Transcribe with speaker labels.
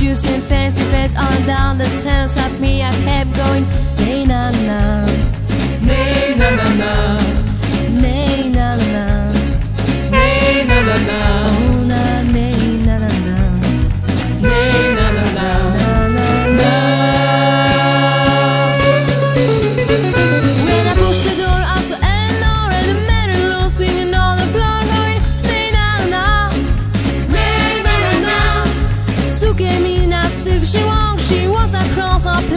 Speaker 1: shoes and fancy dress on down the stairs Got me, I kept going Nay na na.
Speaker 2: Nay na na na.
Speaker 1: Nay na na.
Speaker 2: Nay na na na.
Speaker 1: Oh na nay na na na.
Speaker 2: Nay na na na.
Speaker 1: Na na na Suke mina she won't she was a a song